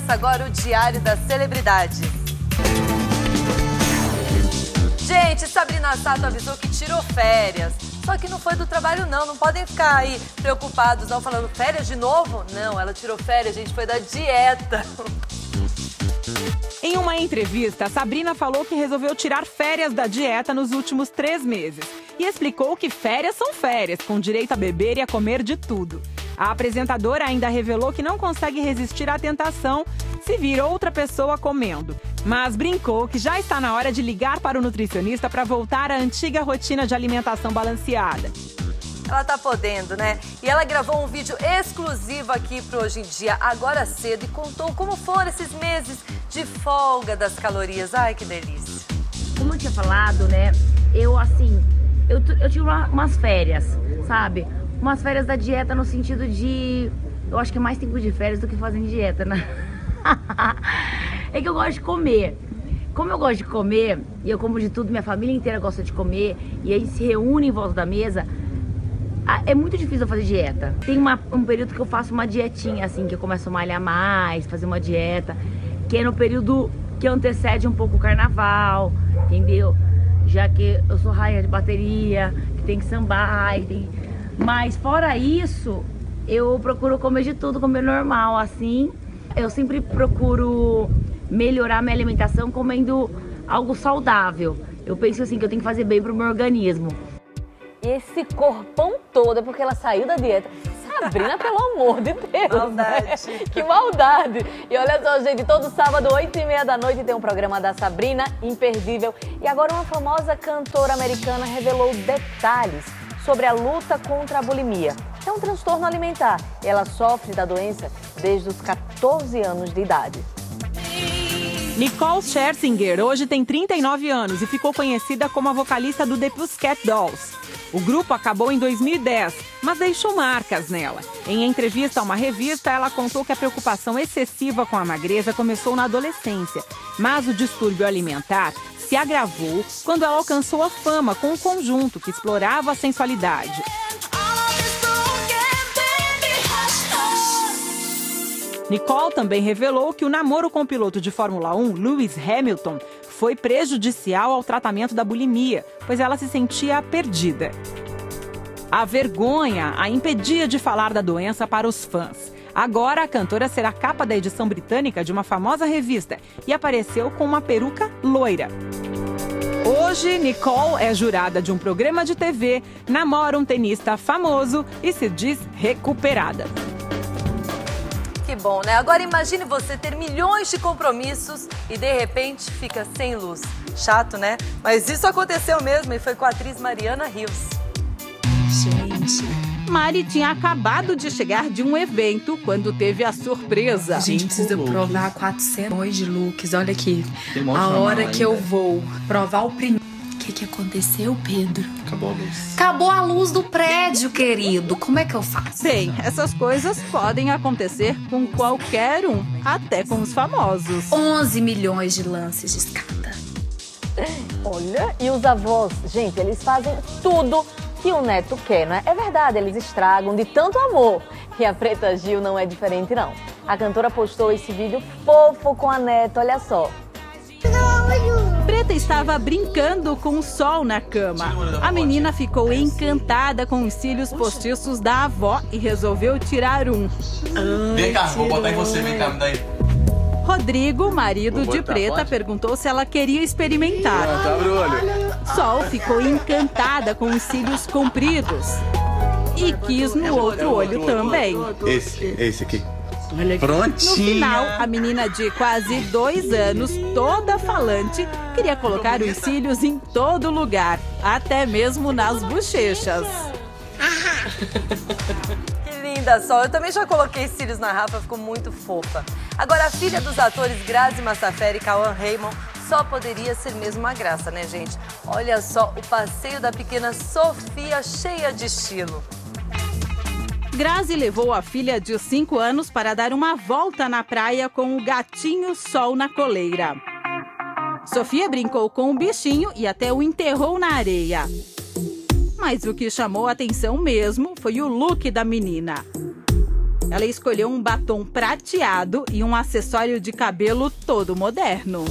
Começa agora o Diário da Celebridade. Gente, Sabrina Sato avisou que tirou férias. Só que não foi do trabalho, não. Não podem ficar aí preocupados, não, falando férias de novo? Não, ela tirou férias, gente, foi da dieta. Em uma entrevista, Sabrina falou que resolveu tirar férias da dieta nos últimos três meses e explicou que férias são férias, com direito a beber e a comer de tudo. A apresentadora ainda revelou que não consegue resistir à tentação se vir outra pessoa comendo, mas brincou que já está na hora de ligar para o nutricionista para voltar à antiga rotina de alimentação balanceada. Ela tá podendo, né? E ela gravou um vídeo exclusivo aqui pro Hoje em Dia, agora cedo, e contou como foram esses meses de folga das calorias. Ai, que delícia. Como eu tinha falado, né? Eu, assim, eu, eu tive uma, umas férias, sabe? Umas férias da dieta no sentido de. Eu acho que mais tempo de férias do que fazendo dieta, né? é que eu gosto de comer. Como eu gosto de comer, e eu como de tudo, minha família inteira gosta de comer, e a gente se reúne em volta da mesa, é muito difícil eu fazer dieta. Tem uma, um período que eu faço uma dietinha, assim, que eu começo a malhar mais, fazer uma dieta, que é no período que antecede um pouco o carnaval, entendeu? Já que eu sou rainha de bateria, que tem que sambar, tem... mas fora isso, eu procuro comer de tudo, comer normal, assim. Eu sempre procuro melhorar minha alimentação comendo algo saudável. Eu penso assim que eu tenho que fazer bem pro meu organismo. Esse corpão todo é porque ela saiu da dieta. Sabrina, pelo amor de Deus. Né? Maldade. Né? Que maldade. E olha só, gente, todo sábado, 8 e meia da noite, tem um programa da Sabrina, imperdível. E agora uma famosa cantora americana revelou detalhes sobre a luta contra a bulimia. É um transtorno alimentar. Ela sofre da doença desde os 14 anos de idade. Nicole Scherzinger hoje tem 39 anos e ficou conhecida como a vocalista do The Pussycat Dolls. O grupo acabou em 2010, mas deixou marcas nela. Em entrevista a uma revista, ela contou que a preocupação excessiva com a magreza começou na adolescência, mas o distúrbio alimentar se agravou quando ela alcançou a fama com um conjunto que explorava a sensualidade. Nicole também revelou que o namoro com o piloto de Fórmula 1, Lewis Hamilton, foi prejudicial ao tratamento da bulimia, pois ela se sentia perdida. A vergonha a impedia de falar da doença para os fãs. Agora, a cantora será capa da edição britânica de uma famosa revista e apareceu com uma peruca loira. Hoje, Nicole é jurada de um programa de TV, namora um tenista famoso e se diz recuperada que bom, né? Agora imagine você ter milhões de compromissos e de repente fica sem luz. Chato, né? Mas isso aconteceu mesmo e foi com a atriz Mariana Rios. Gente. Mari tinha acabado de chegar de um evento quando teve a surpresa. A gente precisa provar 400 de looks. Olha aqui. A hora que eu vou provar o primeiro que, que aconteceu, Pedro? Acabou a luz. Acabou a luz do prédio, querido. Como é que eu faço? Bem, essas coisas podem acontecer com qualquer um, até com os famosos. 11 milhões de lances de escada. Olha, e os avós, gente, eles fazem tudo que o neto quer, não é? É verdade, eles estragam de tanto amor. E a Preta Gil não é diferente, não. A cantora postou esse vídeo fofo com a neta, olha só. Preta estava brincando com o sol na cama. A menina ficou encantada com os cílios postiços da avó e resolveu tirar um. Vem cá, vou botar em você, vem cá, me dá aí. Rodrigo, marido de Preta, perguntou se ela queria experimentar. Ah, abre o olho. Sol ficou encantada com os cílios compridos. E quis no outro olho também. Esse, esse aqui. Prontinho. No final, a menina de quase dois anos, toda falante, queria colocar os cílios em todo lugar, até mesmo nas bochechas. que linda, Sol. Eu também já coloquei cílios na Rafa, ficou muito fofa. Agora, a filha dos atores Grazi Massafera e Cauã Raymond só poderia ser mesmo uma graça, né, gente? Olha só o passeio da pequena Sofia cheia de estilo. Grazi levou a filha de 5 anos para dar uma volta na praia com o gatinho Sol na coleira. Sofia brincou com o bichinho e até o enterrou na areia. Mas o que chamou a atenção mesmo foi o look da menina. Ela escolheu um batom prateado e um acessório de cabelo todo moderno.